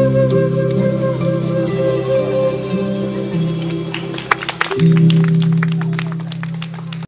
Música